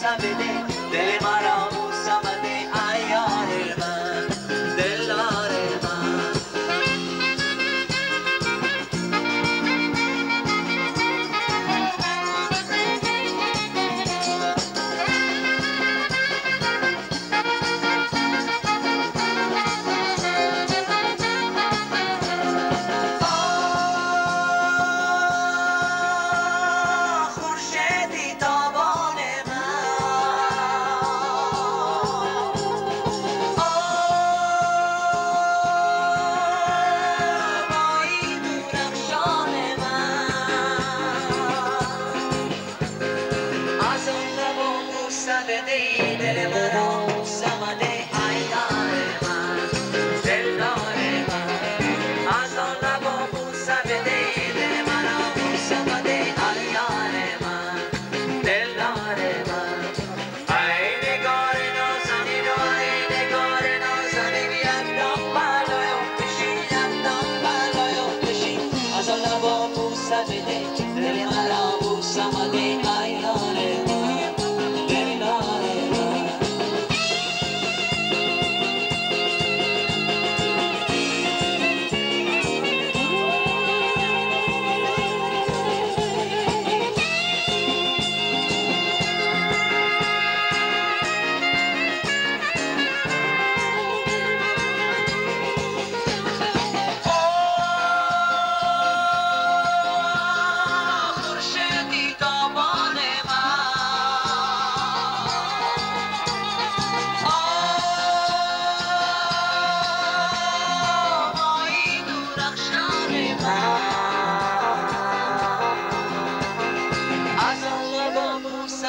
بوسم بده دل مرا بوسه بده دل مرا بوسه مده ایار من دلدار من از آن لب و بوسه بده دل مرا بوسه مده ایار من دلدار من ای نگار نازنین و ای نگار نازنین یندم بلایم بشین یندم بلایم بشین از آن لب و بوسه بده دل مرا بوسه مده ایار من